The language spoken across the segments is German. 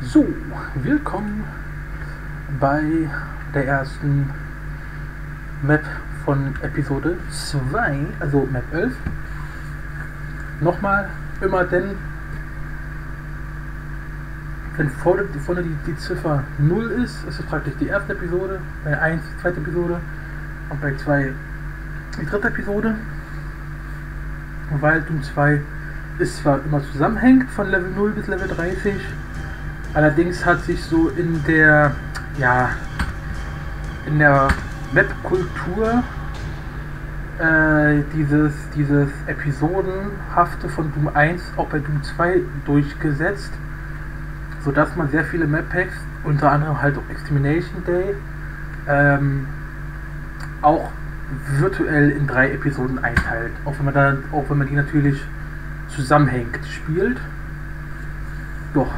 So, willkommen bei der ersten Map von Episode 2, also Map 11. Nochmal, immer denn, wenn vorne, vorne die, die Ziffer 0 ist, ist es praktisch die erste Episode, bei 1 die zweite Episode und bei 2 die dritte Episode. Weil Doom 2 ist zwar immer zusammenhängt von Level 0 bis Level 30, allerdings hat sich so in der, ja, in der Webkultur äh, dieses, dieses Episodenhafte von Doom 1 auch bei Doom 2 durchgesetzt, sodass man sehr viele Map Packs, unter anderem halt auch Extermination Day, ähm, auch virtuell in drei Episoden einteilt. Auch wenn man da, auch wenn man die natürlich zusammenhängt spielt. Doch.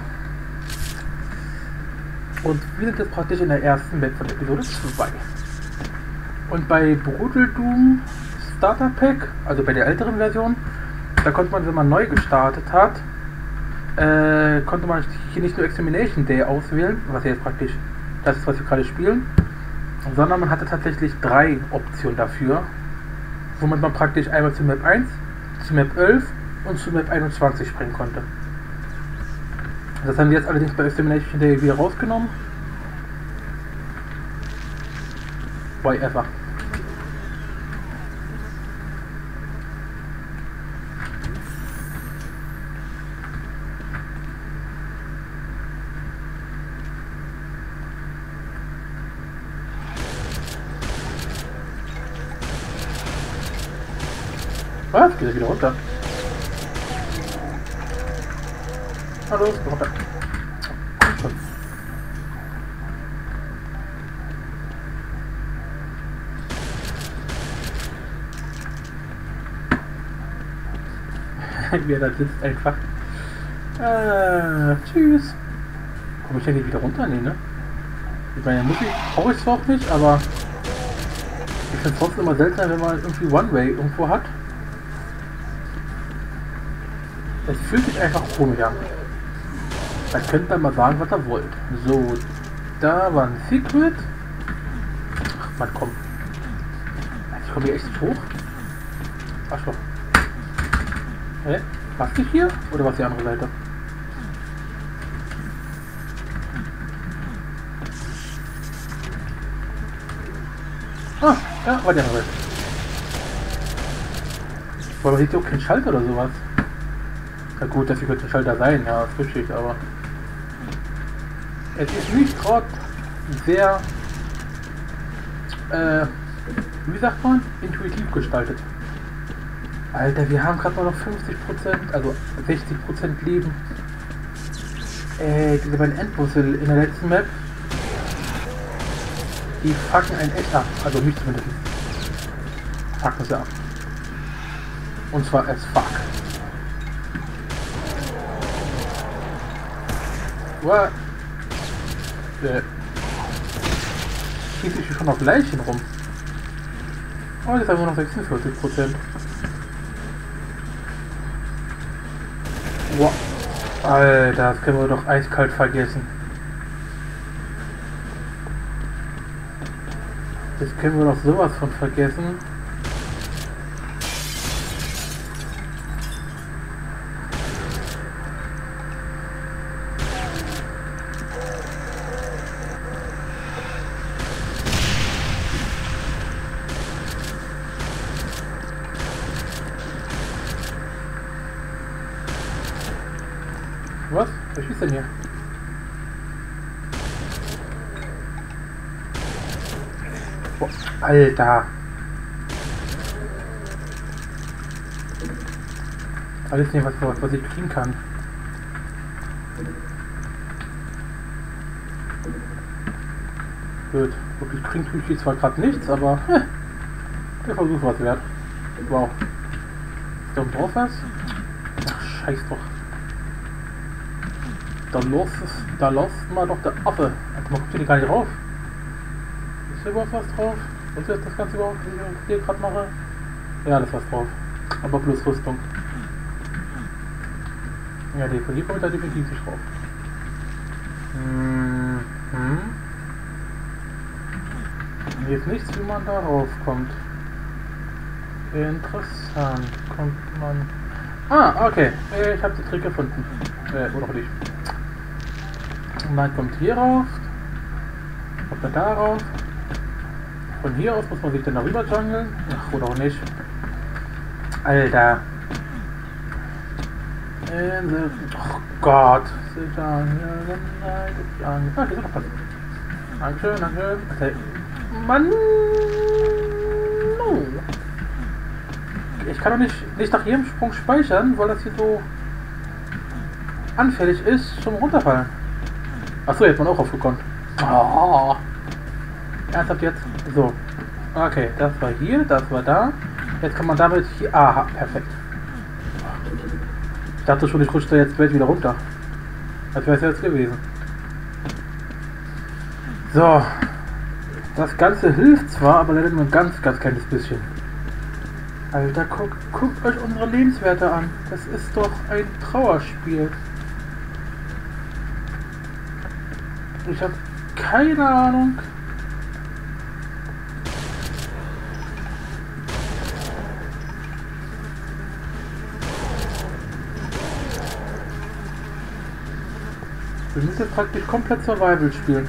Und wir sind jetzt praktisch in der ersten Welt von Episode 2. Und bei Brutal Doom Starter Pack, also bei der älteren Version, da konnte man, wenn man neu gestartet hat, äh, konnte man hier nicht nur Extermination Day auswählen, was jetzt praktisch das ist, was wir gerade spielen, sondern man hatte tatsächlich drei Optionen dafür, womit man praktisch einmal zu Map 1, zu Map 11 und zu Map 21 springen konnte. Das haben wir jetzt allerdings bei Extermination Day wieder rausgenommen. Why ever. Was? Geht er wieder runter? Hallo, ist runter. Komm schon. Wie er da sitzt einfach. Äh, tschüss. Komme ich ja nicht wieder runter? Nee, ne? Ich meine, Musik brauche ich zwar auch nicht, aber ich finde es trotzdem immer seltsam, wenn man irgendwie One-Way irgendwo hat. Es fühlt sich einfach komisch an. Da könnt ihr mal sagen, was ihr wollt. So, da war ein Secret. Ach man, komm. Ich komme hier echt hoch. Arschloch. Hä? Was ich hier? Oder was die andere Seite? Ah, ja, war die andere Seite. Man sieht ja auch keinen Schalter oder sowas. Na gut, das wird ein Schalter sein, ja, ist richtig, aber es ist nicht gerade sehr, äh, wie sagt man, intuitiv gestaltet. Alter, wir haben gerade noch 50%, also 60% Leben. Ey, diese beiden Endbusse in der letzten Map, die fucken ein echt ab, also mich zumindest. Fucken sie ab. Und zwar as fuck. What? Äh. Schieße ich schon auf Leichen rum. Oh, jetzt haben wir noch 46 Prozent. Wow. Alter, das können wir doch eiskalt vergessen. Das können wir doch sowas von vergessen. Was? Schießt denn hier? Oh, Alter. Alles nicht, was, was ich kriegen kann. Gut. Wirklich kriegen tue ich hier zwar gerade nichts, aber heh, der Versuch war es wert. Wow. Ist da drauf was? Ach, scheiß doch. Da läuft es, da läuft mal doch der Affe. Also man guckt hier gar nicht drauf. Ist hier überhaupt was drauf? Ist jetzt das Ganze überhaupt, was ich hier gerade mache? Ja, das was drauf. Aber bloß Rüstung. Ja, die von hier kommt da definitiv nicht drauf. Hm. hm. Hier ist nichts, wie man darauf kommt. Interessant. Kommt man. Ah, okay. Ich habe den Trick gefunden. Äh, oder nicht. Man kommt hier rauf. Kommt man darauf. Von hier aus muss man sich dann darüber jungeln. Ach, oder auch nicht. Alter. Oh Gott. Ah, hier ist noch. Dankeschön, danke. Okay. Mann. Ich kann doch nicht, nicht nach jedem Sprung speichern, weil das hier so anfällig ist zum Runterfallen. Achso, jetzt man auch aufgekommen. Oh. Ernsthaft jetzt? So. Okay, das war hier, das war da. Jetzt kann man damit hier. Aha, perfekt. Ich dachte schon, ich rutsche da jetzt gleich wieder runter. Als wäre es jetzt gewesen. So. Das Ganze hilft zwar, aber leider nur ein ganz, ganz kleines bisschen. Alter, guckt, guckt euch unsere Lebenswerte an. Das ist doch ein Trauerspiel. Ich habe keine Ahnung. Wir müssen jetzt praktisch komplett Survival spielen.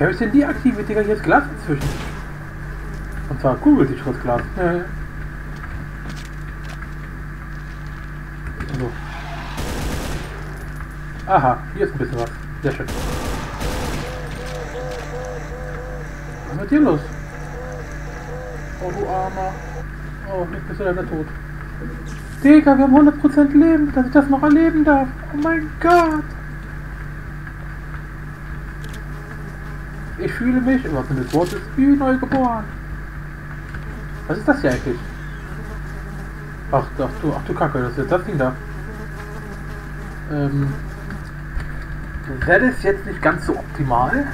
Wie habe ich denn die aktive Digga? Hier ist Glas inzwischen. Und zwar kugelsicheres Glas. Ja. So. Aha, hier ist ein bisschen was. Sehr schön. Was ist mit dir los? Oh, du Armer. Oh, jetzt bist du leider tot. Digga, wir haben 100% Leben, dass ich das noch erleben darf. Oh mein Gott. Fühle mich, im wahrsten des Wortes, wie neu geboren. Was ist das hier eigentlich? Ach, ach du, ach du Kacke, das ist jetzt das Ding da. Ähm, Wäre das jetzt nicht ganz so optimal?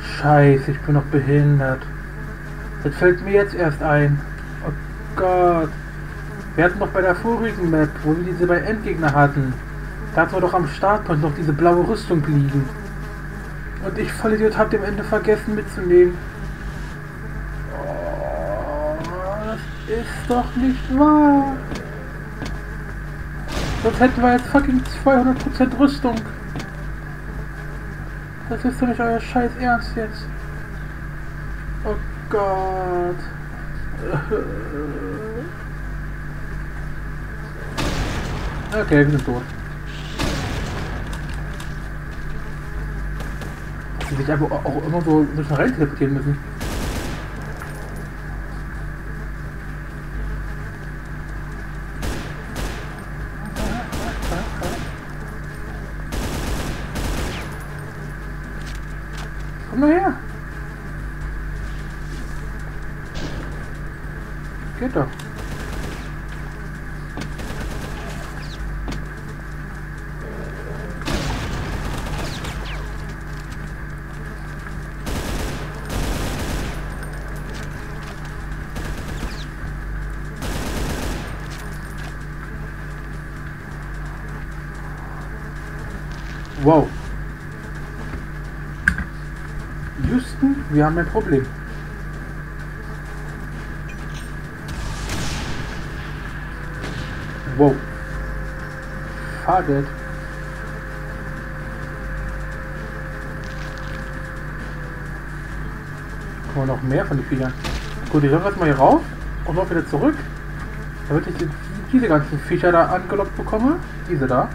Scheiße, ich bin noch behindert. Das fällt mir jetzt erst ein. Oh Gott. Wir hatten doch bei der vorigen Map, wo wir diese bei Endgegner hatten, da hatten wir doch am Startpunkt noch diese blaue Rüstung liegen. Und ich Vollidiot hab am Ende vergessen mitzunehmen. Oh, das ist doch nicht wahr. Sonst hätten wir jetzt fucking 200% Rüstung. Das ist doch nicht euer scheiß Ernst jetzt. Oh Gott. Okay, wir sind tot. Die sich einfach auch immer so, so schnell rein teleportieren müssen. Komm nur her. Geht doch. Wow. Houston, wir haben ein Problem. Wow. Guck mal, noch mehr von den Viechern. Gut, ich laufe erstmal hier rauf und laufe wieder zurück. Damit ich die, diese ganzen Viecher da angelockt bekomme. Diese da.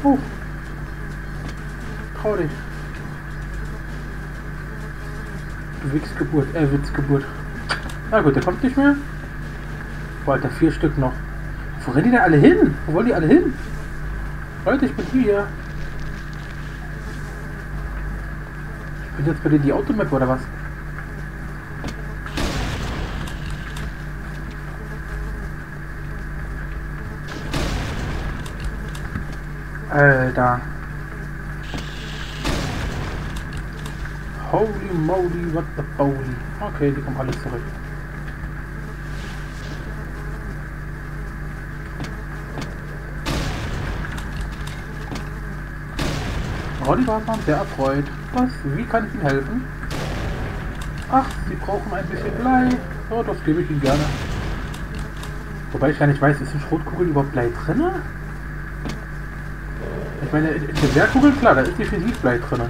Ach, oh. Trau dich. Du Wichsgeburt, äh, Witzgeburt. Na gut, der kommt nicht mehr. Boah, Alter, vier Stück noch. Wo rennen die denn alle hin? Wo wollen die alle hin? Leute, ich bin hier. Ich bin jetzt bei dir die Automap oder was? Alter. Holy moly, what the holy. Okay, die kommen alle zurück. Roddy war sehr erfreut. Was? Wie kann ich Ihnen helfen? Ach, Sie brauchen ein bisschen Blei. Oh, das gebe ich Ihnen gerne. Wobei ich gar nicht weiß, ist in Schrotkugeln überhaupt Blei drin? Ich meine, in den Wehrkugeln, klar, da ist definitiv Blei drin.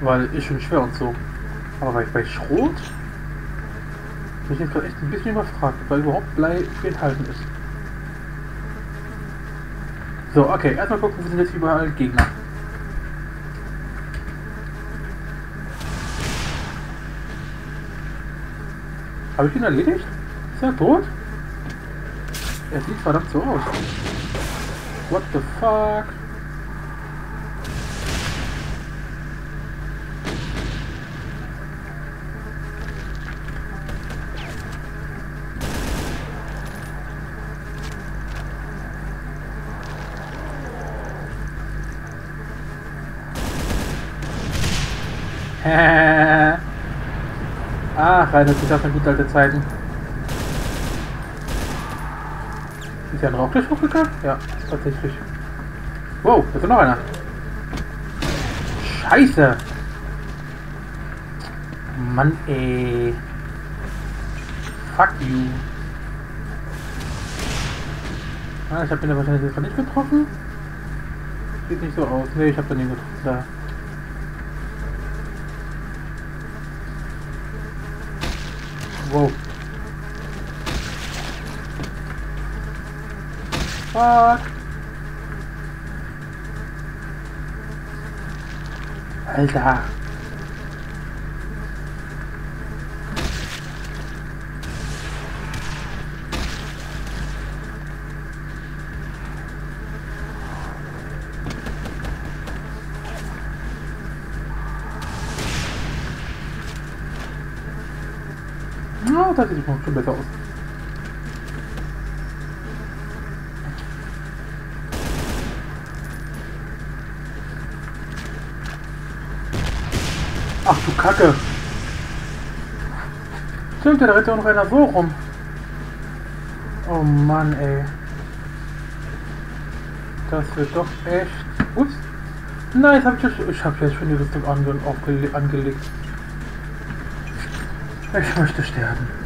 Weil ist schon schwer und so. Aber bei, bei Schrot bin ich jetzt gerade echt ein bisschen überfragt, weil überhaupt Blei enthalten ist. So, okay, erstmal gucken, wo sind jetzt überall Gegner. Habe ich ihn erledigt? Ist er tot? Er sieht verdammt so aus. What the fuck? Ach, erinnert sich das an gute alte Zeiten. Ist ja ein Rauch durch hochgegangen? Ja, tatsächlich. Wow, da ist noch einer. Scheiße! Mann, ey. Fuck you. Ah, ich habe ihn wahrscheinlich jetzt nicht getroffen. Sieht nicht so aus. Ne, ich habe den getroffen. Da. Wow. Fuck. Alter. Ja, das sieht schon besser aus. Ach du Kacke. Stimmt, da rennt ja noch einer so rum. Oh Mann, ey. Das wird doch echt... Ups. Nein, hab ich, ich habe jetzt schon die Rüstung ange angelegt. Ich möchte sterben.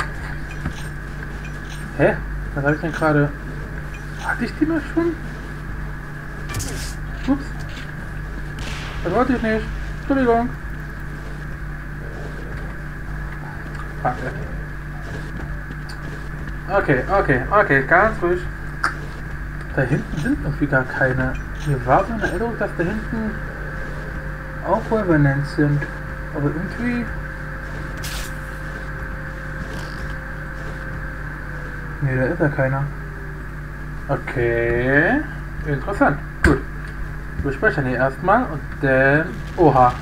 Hä? Was habe ich denn gerade... Hatte ich die noch schon? Ups. Das wollte ich nicht. Entschuldigung. Kacke. Okay, okay, okay, ganz ruhig. Da hinten sind irgendwie gar keine. Mir war so eine Erinnerung, dass da hinten auch Revenant sind. Aber irgendwie Ne, da ist ja keiner. Okay. Interessant. Gut. Wir speichern hier erstmal und dann. Oha.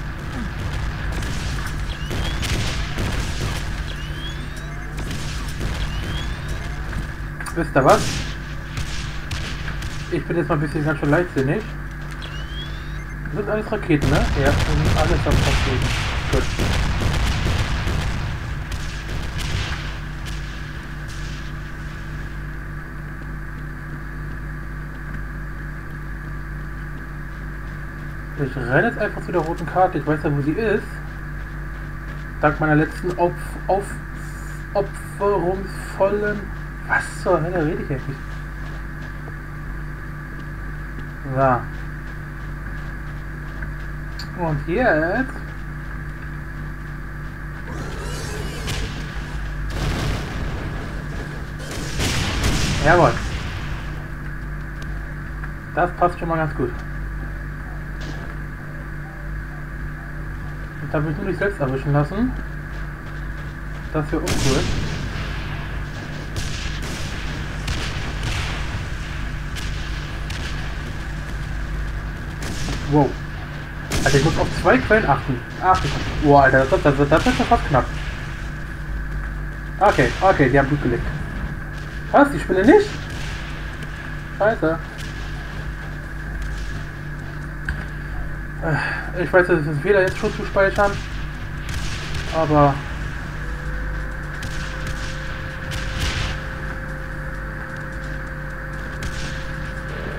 Wisst ihr was? Ich bin jetzt mal ein bisschen ganz schön leichtsinnig. Das sind alles Raketen, ne? Ja, das sind alles am Raketen. Gut. Renne jetzt einfach zu der roten Karte. Ich weiß ja, wo sie ist. Dank meiner letzten Opf auf opferungsvollen... Was zur Hölle rede ich eigentlich? So. Und jetzt... Jawohl. Das passt schon mal ganz gut. Ich darf mich nur nicht selbst erwischen lassen. Das wäre uncool. Wow. Alter, ich muss auf zwei Quellen achten. Ach, oh, Alter, das, das, das, das ist ja fast knapp. Okay, okay, die haben gut gelegt. Was? Die Spinne nicht? Scheiße. Äh, ich weiß, es ist ein Fehler, jetzt schon zu speichern. Aber...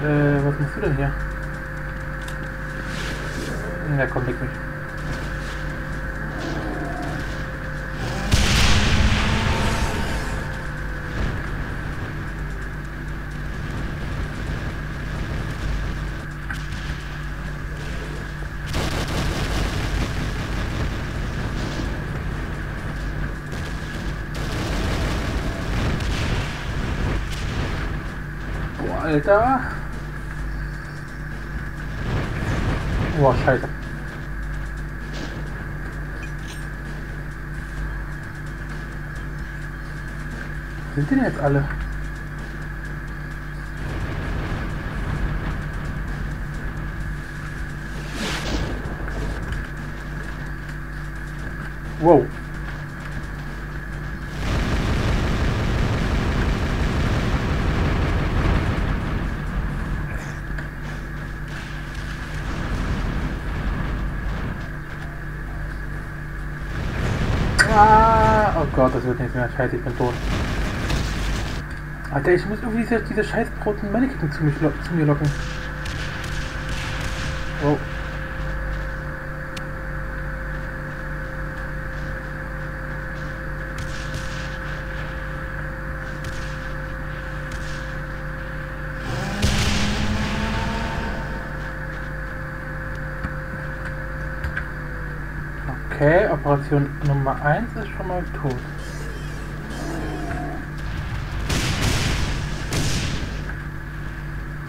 Äh, was machst du denn hier? Ja, komm, leg mich. Alter. Boah, scheiße. sind denn jetzt alle? Wow. Ah, oh Gott, das wird nicht mehr. Scheiße, ich bin tot. Alter, ich muss irgendwie diese, diese scheiß Broten Mannequin zu, zu mir locken. Wow. Operation Nummer 1 ist schon mal tot.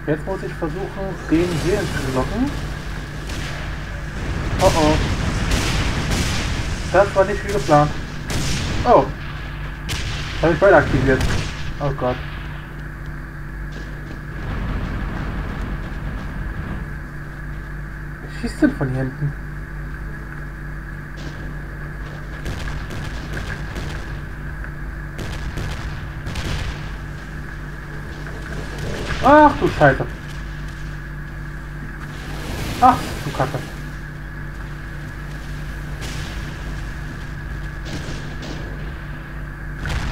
Jetzt muss ich versuchen, den hier zu locken. Oh oh. Das war nicht wie geplant. Oh. Habe ich beide aktiviert. Oh Gott. Wer schießt denn von hier hinten? Ach du Scheiße. Ach du Kacke.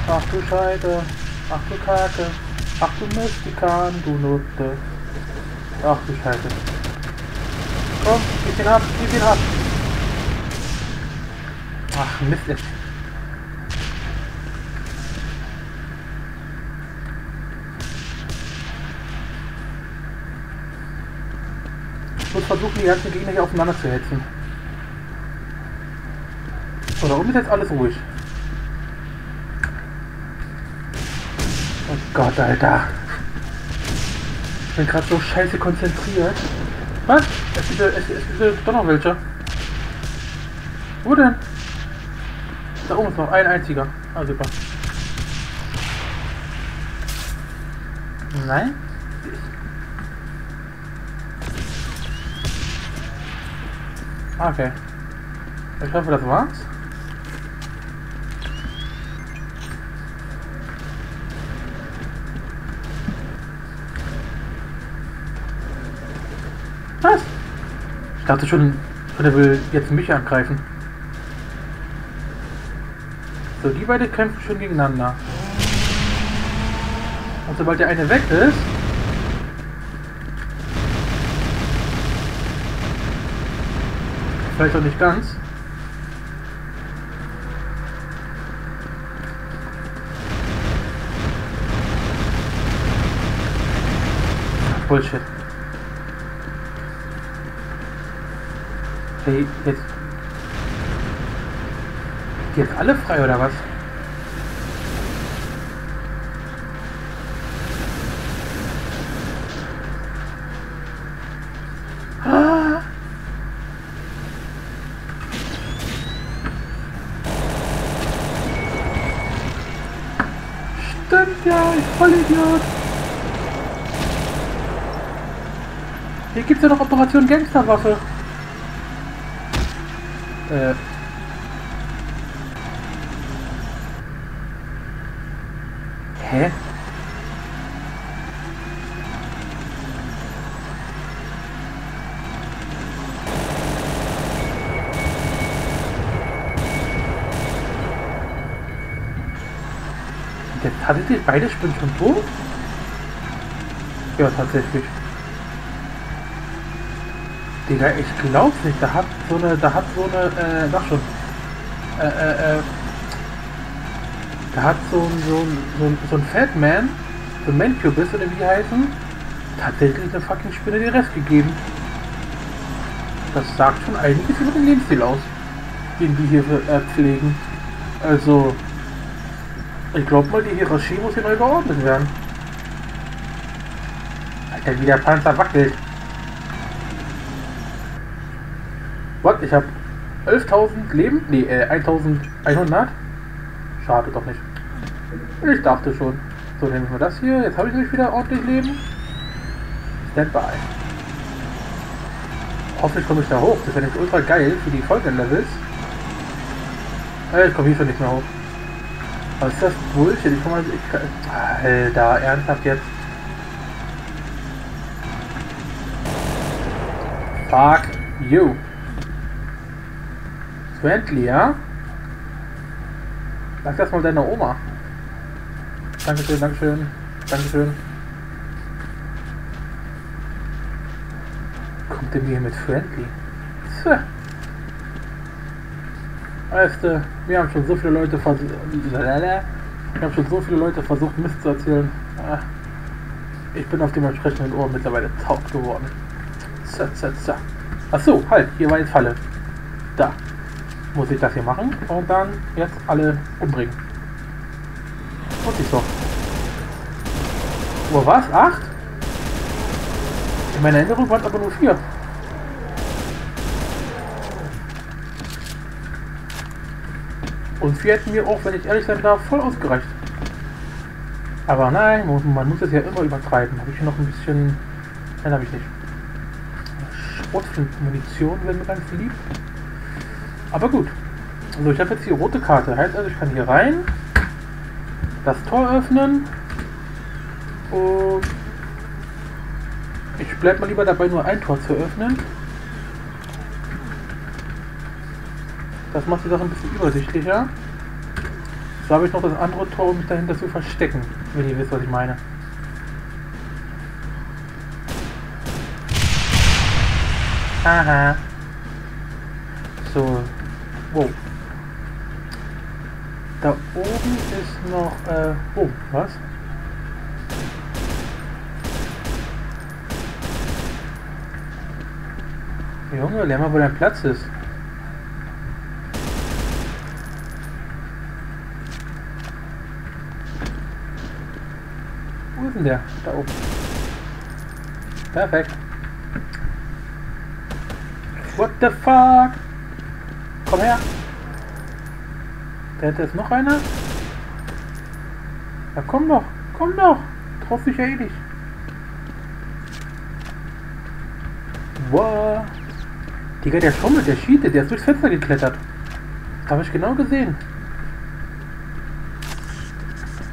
Ach du Scheiße. Ach du Kacke. Ach du Mystikan, du Nutte. Ach du Scheiße. Komm, gib ihn ab, gib ihn ab. Ach Mist, muss versuchen, die ganzen Gegner hier aufeinander zu hetzen. So, da oben ist jetzt alles ruhig. Oh Gott, Alter. Ich bin gerade so scheiße konzentriert. Was? Es ist, es, es ist doch noch welche. Wo denn? Da oben ist noch ein einziger. Ah, super. Nein? Okay. Ich hoffe, das war's. Was? Ich dachte schon, er will jetzt mich angreifen. So, die beiden kämpfen schon gegeneinander. Und sobald der eine weg ist, Vielleicht auch nicht ganz. Bullshit. Hey, jetzt. Jetzt alle frei oder was? Ja, ich voll Idiot. Hier gibt's ja noch Operation Gangsterwaffe. Äh. Hä? Jetzt tatsächlich beide Spinnen schon tot? Ja, tatsächlich. Digga, ich glaub's nicht. Da hat so eine, da hat so eine, äh, sag schon, äh, äh, äh, da hat so ein, so ein, so ein, so ein Fatman, so ein Mancubus oder wie die heißen, tatsächlich eine fucking Spinne den Rest gegeben. Das sagt schon einiges über den Lebensstil aus, den die hier äh, pflegen. Also, ich glaube mal, die Hierarchie muss hier neu geordnet werden. Alter, wie der Panzer wackelt. What? Ich habe 11.000 Leben? Ne, äh, 1.100? Schade doch nicht. Ich dachte schon. So, nehmen wir das hier. Jetzt habe ich nämlich wieder ordentlich Leben. Standby. Hoffentlich komme ich da hoch. Das wäre nämlich ultra geil für die folgenden Levels. Äh, ich komme hier schon nicht mehr hoch. Was ist das Bullshit? Ich komme mal. Alter, ernsthaft jetzt. Fuck you. Friendly, ja? Sag das mal deiner Oma. Dankeschön, Dankeschön, Dankeschön. Kommt denn hier mit Friendly? Tja. Weißt du, wir haben schon so viele Leute versucht. Wir haben schon so viele Leute versucht, Mist zu erzählen. Ah, ich bin auf dem entsprechenden Ohr mittlerweile taub geworden. Achso, halt, hier war eine Falle. Da muss ich das hier machen und dann jetzt alle umbringen. Muss ich so. Wo was? Acht? In meiner Erinnerung waren aber nur vier. Und vier hätten mir auch, wenn ich ehrlich sein darf, voll ausgereicht. Aber nein, man muss es ja immer übertreiben. Habe ich hier noch ein bisschen... Nein, habe ich nicht. Schrotflinten-Munition wäre mir ganz lieb. Aber gut. Also ich habe jetzt die rote Karte. Heißt also, ich kann hier rein, das Tor öffnen und ich bleibe mal lieber dabei, nur ein Tor zu öffnen. Das macht die Sache ein bisschen übersichtlicher. So habe ich noch das andere Tor, um mich dahinter zu verstecken, wenn ihr wisst, was ich meine. Aha. So, Wow. Da oben ist noch, äh, oh, was? Junge, lern mal, wo dein Platz ist. Ist denn der? Da oben. Perfekt. What the fuck? Komm her. Da ist noch einer. Ja, komm doch. Komm doch. Traust dich ja eh nicht. Wow. Digga, der schummelt, der cheatet, der ist durchs Fenster geklettert. Das habe ich genau gesehen.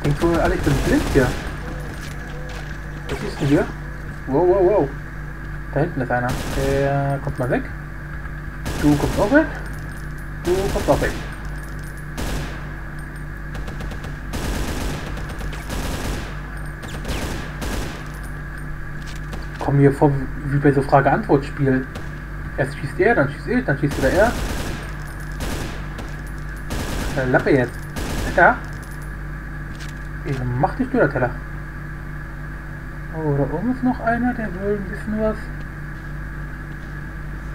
Denkt wohl alle, ich bin blind hier. Was ist denn hier? Wow, wow, wow. Da hinten ist einer. Der kommt mal weg. Du kommst auch weg. Du kommst auch weg. Komm mir vor wie bei so Frage-Antwort-Spiel. Erst schießt er, dann schießt ich, dann schießt wieder er. Äh, Lappe jetzt. Da. Ich mach dich durch, Teller. Da oben ist noch einer, der will ein bisschen was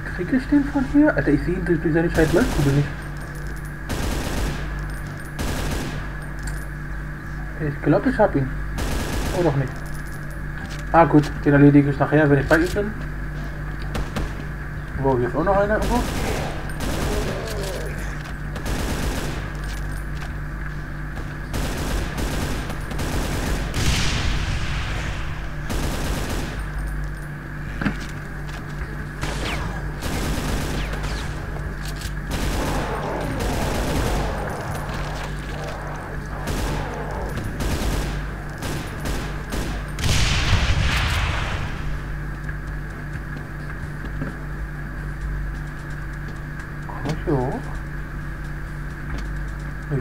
Krieg ich den von hier? Alter, ich sehe ihn durch seine scheiß Leuchtkugel nicht. Ich glaube, ich habe ihn. Oh, doch nicht. Ah, gut. Den erledige ich nachher, wenn ich bei ihm bin. Wo, hier ist auch noch einer irgendwo?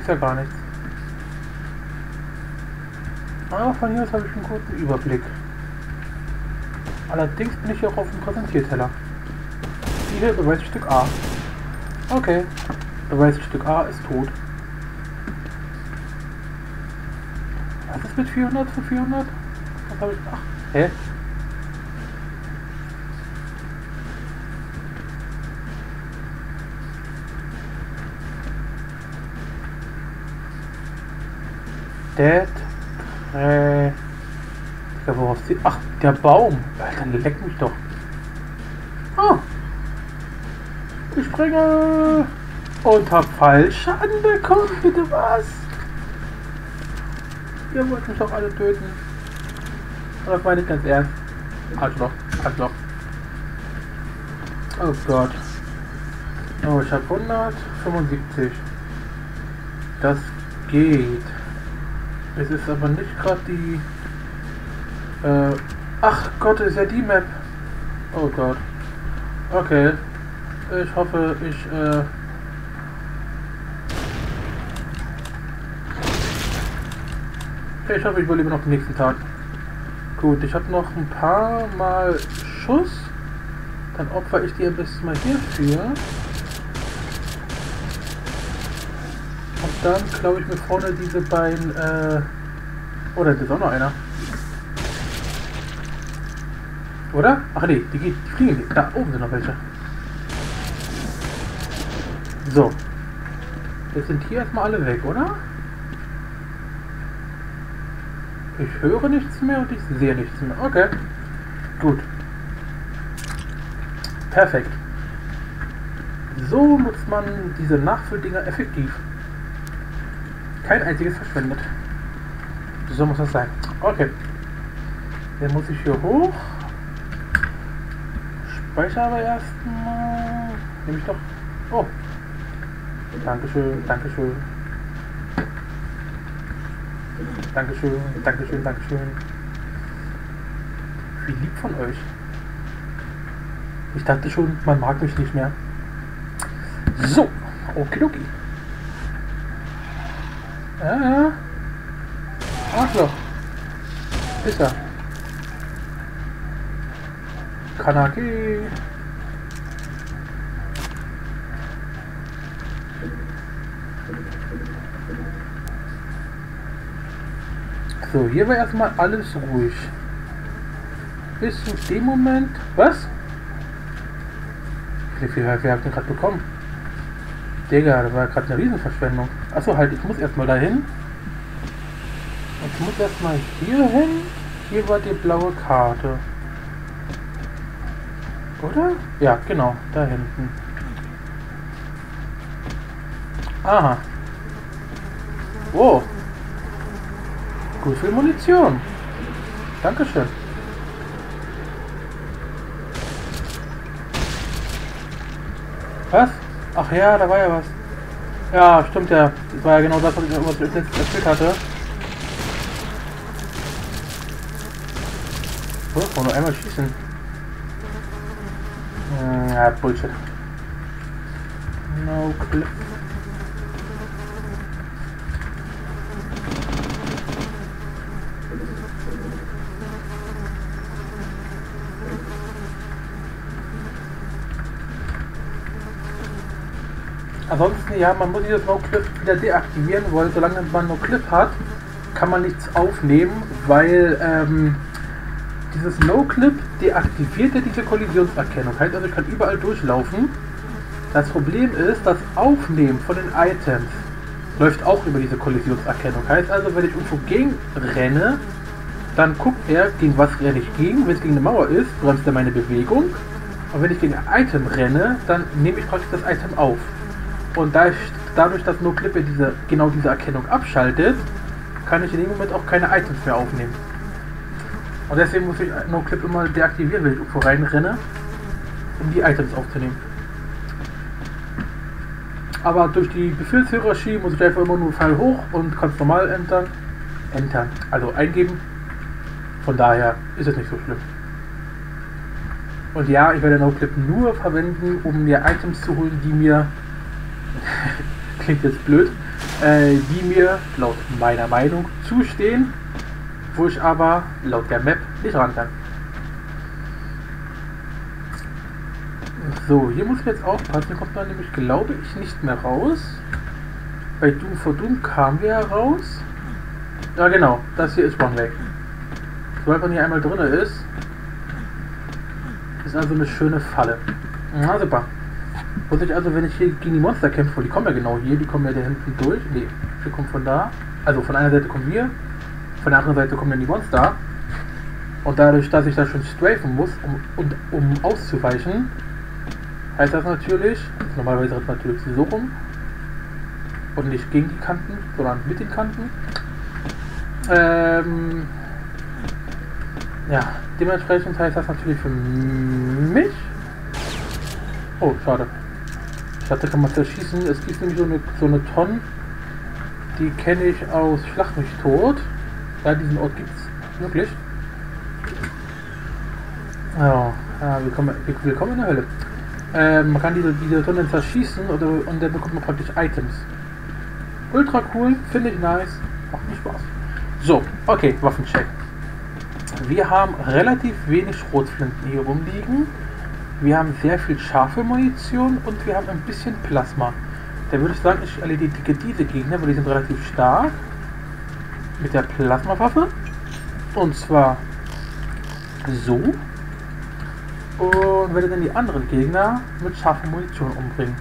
Ja gar nichts. Aber von hier aus habe ich einen guten Überblick. Allerdings bin ich auch auf dem Präsentierteller. Hier Beweisstück A. Okay. Beweisstück A ist tot. Was ist mit 400 von 400? Was habe ich? Ach, hä? Dad. Äh. Ja, worauf sie. Ach, der Baum. Alter, leck mich doch. Ah. Ich springe. Und hab Fallschaden bekommen. Bitte was? Ihr wollt mich doch alle töten. Das meine ich ganz ernst. Arschloch. Arschloch. Oh Gott. Oh, ich habe 175. Das geht. Es ist aber nicht gerade die... Äh, ach Gott, ist ja die Map. Oh Gott. Okay. Ich hoffe, ich... Äh, ich hoffe, ich überlebe noch den nächsten Tag. Gut, ich habe noch ein paar Mal Schuss. Dann opfer ich die am besten mal hierfür. Dann glaube ich mir vorne diese beiden, äh... Oh, ist auch noch einer. Oder? Ach nee, die, die fliegen nicht. Da oben sind noch welche. So. Jetzt sind hier erstmal alle weg, oder? Ich höre nichts mehr und ich sehe nichts mehr. Okay. Gut. Perfekt. So nutzt man diese Nachfülldinger effektiv kein einziges verschwendet. So muss das sein. Okay. Dann muss ich hier hoch. Speicher aber erstmal. Nehme ich doch. Oh. Dankeschön, Dankeschön. Dankeschön, Dankeschön, Dankeschön. Wie lieb von euch. Ich dachte schon, man mag mich nicht mehr. So, okidoki. Ja, ja. Arschloch. Ist er. Kanaki. So, hier war erstmal alles ruhig. Bis zu dem Moment. Was? Wie viel habt ihr gerade bekommen? Digga, das war gerade eine Riesenverschwendung. Achso, halt, ich muss erstmal dahin. Ich muss erstmal hier hin. Hier war die blaue Karte. Oder? Ja, genau, da hinten. Aha. Wow. Gut viel Munition. Dankeschön. Was? Ach ja, da war ja was. Ja, stimmt ja. Das war ja genau das, was ich, ich letztes erzählt hatte. Oh, nur einmal schießen. Ja, Bullshit. No clip. Ansonsten, ja, man muss dieses No-Clip wieder deaktivieren, weil solange man No-Clip hat, kann man nichts aufnehmen, weil ähm, dieses No-Clip deaktiviert ja diese Kollisionserkennung. Heißt also, ich kann überall durchlaufen. Das Problem ist, das Aufnehmen von den Items läuft auch über diese Kollisionserkennung. Heißt also, wenn ich irgendwo gegen renne, dann guckt er, gegen was renne ich gegen. Wenn es gegen eine Mauer ist, bremst er meine Bewegung. Und wenn ich gegen ein Item renne, dann nehme ich praktisch das Item auf. Und da ich, dadurch, dass NoClip diese, genau diese Erkennung abschaltet, kann ich in dem Moment auch keine Items mehr aufnehmen. Und deswegen muss ich NoClip immer deaktivieren, wenn ich irgendwo reinrenne, um die Items aufzunehmen. Aber durch die Befehlshierarchie muss ich einfach immer nur Pfeil hoch und ganz normal entern. Entern, also eingeben. Von daher ist es nicht so schlimm. Und ja, ich werde NoClip nur verwenden, um mir Items zu holen, die mir klingt jetzt blöd, äh, die mir laut meiner Meinung zustehen, wo ich aber laut der Map nicht ran kann. So, hier muss ich jetzt aufpassen, hier kommt man nämlich, glaube ich, nicht mehr raus. Bei Doom for Doom kamen wir raus. Ja genau, das hier ist One Way. Sobald man hier einmal drin ist, ist also eine schöne Falle. Na super. Muss ich also, wenn ich hier gegen die Monster kämpfe, die kommen ja genau hier, die kommen ja da hinten durch. Nee, wir kommen von da. Also von einer Seite kommen wir, von der anderen Seite kommen dann die Monster. Und dadurch, dass ich da schon strafen muss, um, und, um auszuweichen, heißt das natürlich, normalerweise rennt man natürlich so rum und nicht gegen die Kanten, sondern mit den Kanten. Ähm, ja, dementsprechend heißt das natürlich für mich. Oh, schade. Hatte kann man zerschießen. Es gibt nämlich so eine, so eine Tonne, die kenne ich aus Schlag mich tot. Ja, diesen Ort gibt es wirklich. Ja, ja willkommen, willkommen in der Hölle. Ähm, man kann diese, diese Tonnen zerschießen oder, und dann bekommt man praktisch Items. Ultra cool, finde ich nice, macht mir Spaß. So, okay, Waffencheck. Wir haben relativ wenig Schrotflinten hier rumliegen. Wir haben sehr viel scharfe Munition und wir haben ein bisschen Plasma. Da würde ich sagen, ich erledige diese Gegner, weil die sind relativ stark. Mit der Plasmawaffe. Und zwar so. Und werde dann die anderen Gegner mit scharfer Munition umbringen.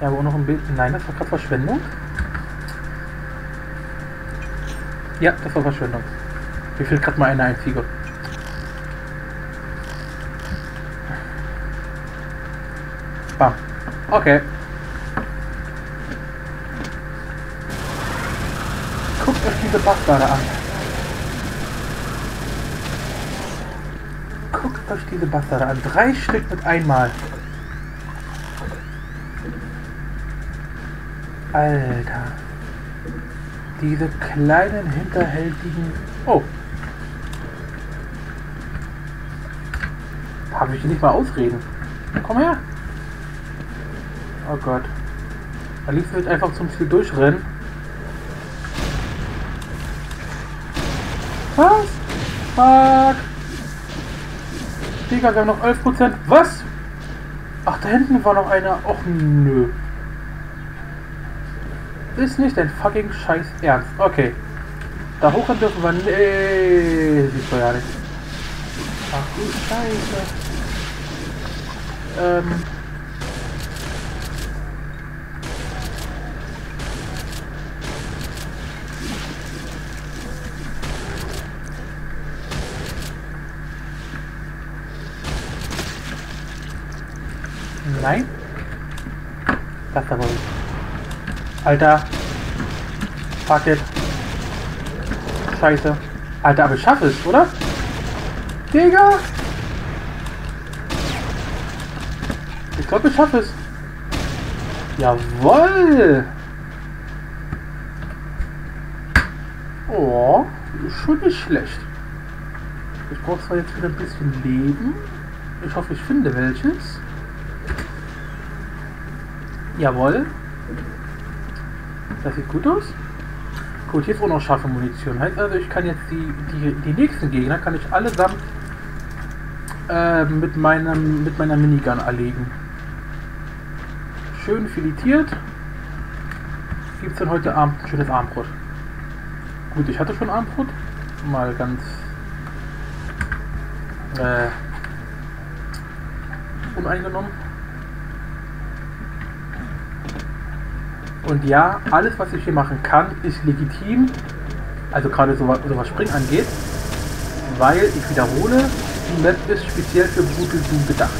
Ja, aber auch noch ein Bild. Nein, das war gerade Verschwendung. Ja, das war Verschwendung. Mir fehlt gerade mal eine einzige. Bam. Okay. Guckt euch diese Bastarde an. Guckt euch diese Bastarde an. Drei Stück mit einmal. Alter. Diese kleinen hinterhältigen... Oh. Habe ich nicht mal ausreden. Komm her. Oh Gott. Alice wird einfach zum Ziel durchrennen. Was? Fuck. Digga, wir haben noch 11%. Was? Ach, da hinten war noch einer. Och, nö. Ist nicht dein fucking Scheiß Ernst. Okay. Da hochrennen dürfen wir. Nee, sieht man ja nicht. Ach du Scheiße. Ähm. Nein. Das da wohl. Alter. Fuck it. Scheiße. Alter, aber ich schaffe es, oder? Digga! Ich glaube, ich schaffe es. Jawoll! Oh, schon nicht schlecht. Ich brauche zwar jetzt wieder ein bisschen Leben. Ich hoffe, ich finde welches. Jawohl. Das sieht gut aus. Gut, hier ist auch noch scharfe Munition. Heißt also, ich kann jetzt die, die, die nächsten Gegner kann ich allesamt äh, mit, meinem, mit meiner Minigun erlegen. Schön filetiert. Gibt es denn heute Abend ein schönes Armbrot? Gut, ich hatte schon Armbrot. Mal ganz äh, uneingenommen. Und ja, alles, was ich hier machen kann, ist legitim. Also gerade so, so was Springen angeht. Weil, ich wiederhole, die Map ist speziell für Brutal Doom gedacht.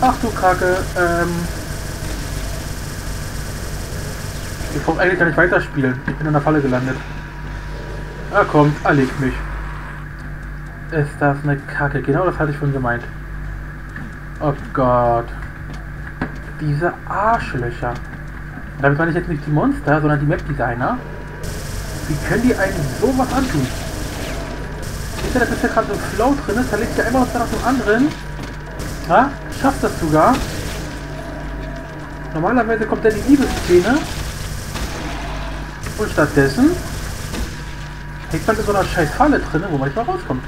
Ach du Kacke, ähm... Ich wollte eigentlich gar nicht weiterspielen. Ich bin in der Falle gelandet. Ah kommt, erlegt mich. Ist das eine Kacke? Genau das hatte ich schon gemeint. Oh Gott. Diese Arschlöcher. damit meine ich jetzt nicht die Monster, sondern die Map-Designer. Wie können die einen sowas antun? Ist ja, da bist ja gerade so Flow drin, zerlegt ja immer was nach dem anderen. Ja, schafft das sogar. Normalerweise kommt dann die Liebesszene. Und stattdessen hängt man in so einer scheiß Falle drin, wo man nicht mal rauskommt.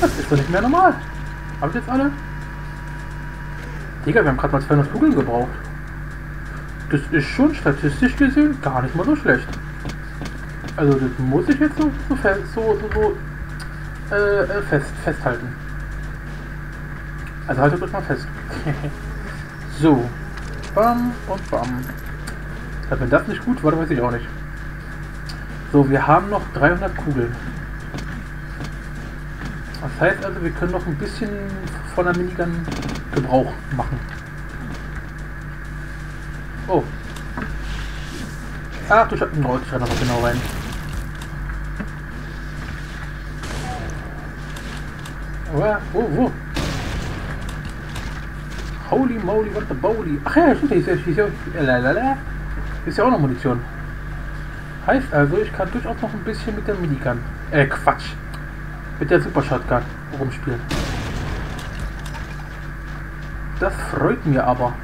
Das ist doch nicht mehr normal. Ihr jetzt alle? Digga, wir haben gerade mal 200 Kugeln gebraucht. Das ist schon statistisch gesehen gar nicht mal so schlecht. Also das muss ich jetzt so, so, so, so, äh, äh fest, festhalten. Also haltet euch mal fest. so. Bam und bam. Ja, wenn das nicht gut war, weiß ich auch nicht. So, wir haben noch 300 Kugeln. Das heißt also, wir können noch ein bisschen von der Minigun Gebrauch machen. Oh. Ach du oh, ich schreibe noch genau rein. Wo, wo, wo? Holy moly, what the bowly. Ach ja, stimmt, ist ja, ist ja, ist ja auch noch Munition. Heißt also, ich kann durchaus noch ein bisschen mit der Minigun, äh, Quatsch, mit der Super Shotgun rumspielen. Das freut mir aber.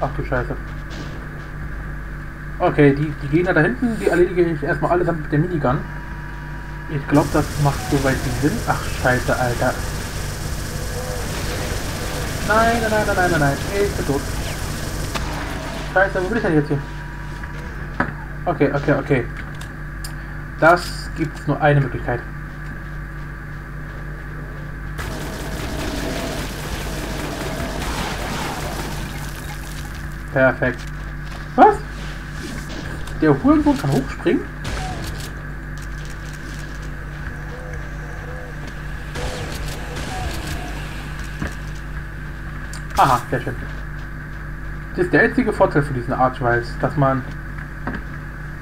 Ach du Scheiße. Okay, die, die Gegner da hinten, die erledige ich erstmal allesamt mit der Minigun. Ich glaube, das macht soweit Sinn. Ach Scheiße, Alter. Nein, nein, nein, nein, nein, nein, Ich bin tot. Scheiße, wo bin ich denn jetzt hier? Okay, okay, okay. Das gibt nur eine Möglichkeit. Perfekt. Was? Der Hurensohn kann hochspringen? Aha, sehr schön. Das ist der einzige Vorteil für diesen Archviles, dass man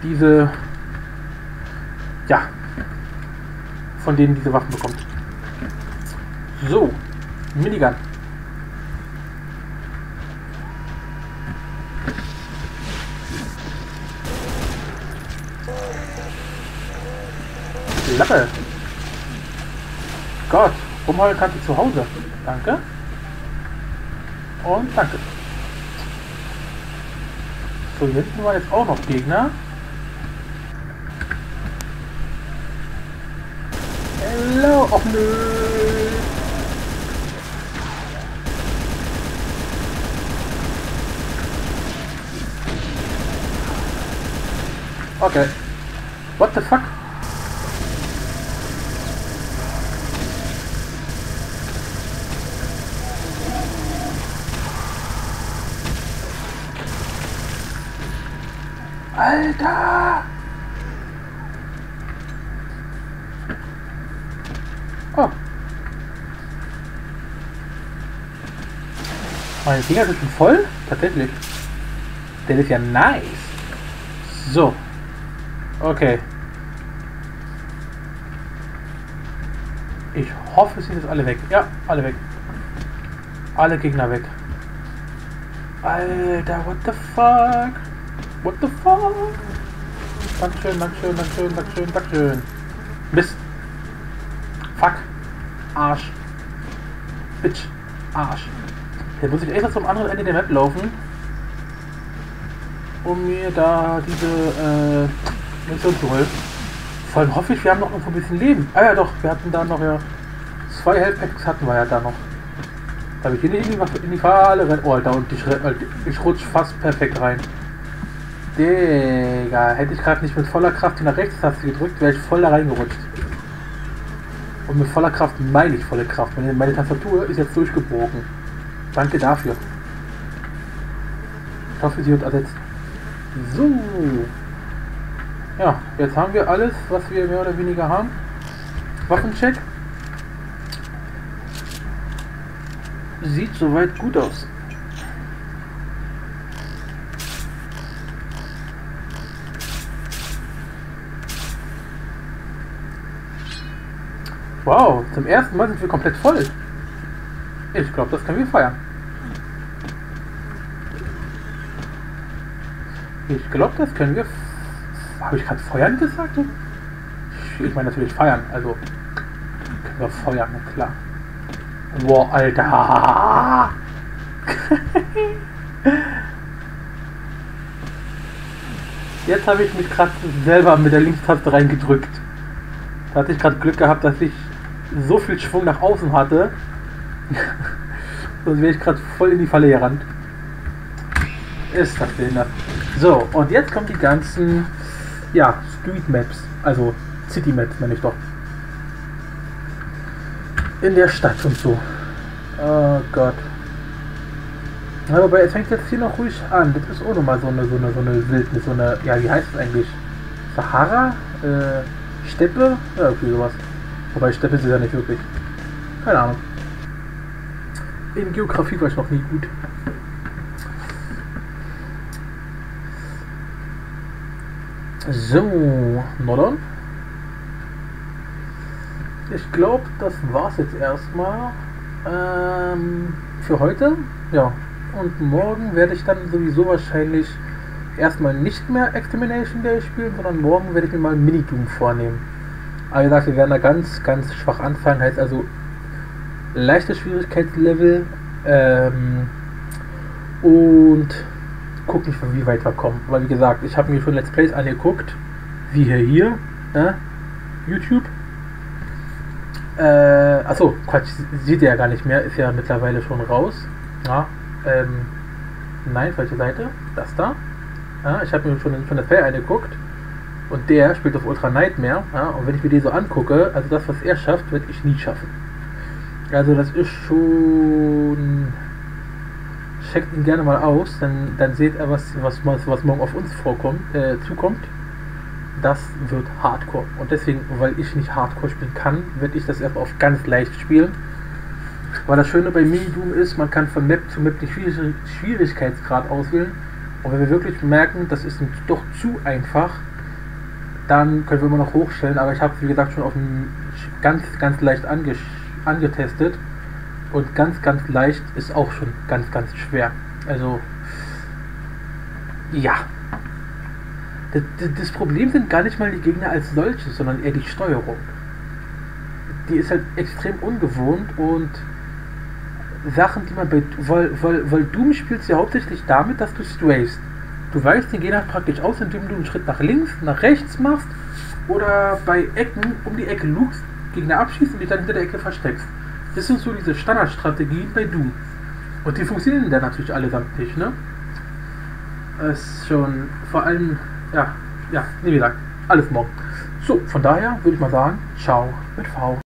diese, ja, von denen diese Waffen bekommt. So, Minigun. Lappe. Gott, du zu Hause. Danke. Und danke. So, hier hinten waren jetzt auch noch Gegner. Hello. Och nö. Okay. What the fuck? Alter! Oh. Meine Finger sind schon voll? Tatsächlich. Der ist ja nice. So. Okay. Ich hoffe, sie sind jetzt alle weg. Ja, alle weg. Alle Gegner weg. Alter, what the fuck? What the fuck? Dankeschön, Dankeschön, Dankeschön, Dankeschön, Dankeschön. Mist. Fuck. Arsch. Bitch. Arsch. Jetzt muss ich echt zum anderen Ende der Map laufen. Um mir da diese äh, Mission zu holen. Vor allem hoffe ich, wir haben noch ein bisschen Leben. Ah ja doch, wir hatten da noch ja. Zwei Health Packs hatten wir ja da noch. Da habe ich hier nicht in die Falle rein. Oh Alter, und ich, ich rutsch fast perfekt rein. Digga, hätte ich gerade nicht mit voller Kraft die nach rechts Taste gedrückt, wäre ich voll da reingerutscht. Und mit voller Kraft meine ich volle Kraft. Meine, meine Tastatur ist jetzt durchgebrochen. Danke dafür. Ich hoffe, sie wird ersetzt. So. Ja, jetzt haben wir alles, was wir mehr oder weniger haben. Waffencheck. Sieht soweit gut aus. Wow, zum ersten Mal sind wir komplett voll. Ich glaube, das können wir feiern. Ich glaube, das können wir. Habe ich gerade feuern gesagt? Ich meine natürlich feiern, also können wir feuern, klar. Wow, Alter! Jetzt habe ich mich gerade selber mit der Linkstaste reingedrückt. Da hatte ich gerade Glück gehabt, dass ich so viel Schwung nach außen hatte. Sonst wäre ich gerade voll in die Falle gerannt. Ist das behindert. So, und jetzt kommen die ganzen, ja, Street Maps. Also City Maps nenne ich doch. In der Stadt und so. Oh Gott. Aber es fängt jetzt hier noch ruhig an. Das ist auch nochmal so eine, so eine, so eine Wildnis, so eine, ja, wie heißt es eigentlich? Sahara? Äh, Steppe? Ja, irgendwie sowas. Wobei Steppe ist ja nicht wirklich. Keine Ahnung. In Geografie war ich noch nie gut. So, dann. Ich glaube, das war's jetzt erstmal ähm, für heute. Ja, und morgen werde ich dann sowieso wahrscheinlich erstmal nicht mehr Extermination Day spielen, sondern morgen werde ich mir mal Mini-Doom vornehmen. Aber wie gesagt, wir werden da ganz, ganz schwach anfangen, heißt also leichtes Schwierigkeitslevel ähm, und gucken, wie weit wir kommen. Weil wie gesagt, ich habe mir schon Let's Plays angeguckt, wie hier hier, äh, YouTube. Äh, achso, Quatsch, sieht ihr ja gar nicht mehr, ist ja mittlerweile schon raus. Ja, ähm, nein, falsche Seite, das da. Ja, ich habe mir schon, schon das Play angeguckt und der spielt auf Ultra Nightmare. Ja, und wenn ich mir die so angucke, also das, was er schafft, werde ich nie schaffen. Also das ist schon. Checkt ihn gerne mal aus, dann, dann seht ihr, was, was, was morgen auf uns vorkommt, äh, zukommt. Das wird Hardcore. Und deswegen, weil ich nicht Hardcore spielen kann, werde ich das erst auf ganz leicht spielen. Weil das Schöne bei Mini Doom ist, man kann von Map zu Map den Schwierigkeitsgrad auswählen. Und wenn wir wirklich merken, das ist doch zu einfach, dann können wir immer noch hochstellen. Aber ich habe wie gesagt schon auf ganz, ganz leicht ange angetestet. Und ganz, ganz leicht ist auch schon ganz, ganz schwer. Also, ja. Das, das Problem sind gar nicht mal die Gegner als solche, sondern eher die Steuerung. Die ist halt extrem ungewohnt und Sachen, die man bei. Weil, weil, weil Doom spielst ja hauptsächlich damit, dass du strayst. Du weißt den Gegner praktisch aus, indem du einen Schritt nach links, nach rechts machst oder bei Ecken um die Ecke lugst, Gegner abschießt und dich dann hinter der Ecke versteckst. Das sind so diese Standardstrategien bei Doom. Und die funktionieren dann natürlich allesamt nicht, ne? Ist schon vor allem, ja, ja, wie gesagt, alles morgen. So, von daher würde ich mal sagen, ciao mit V.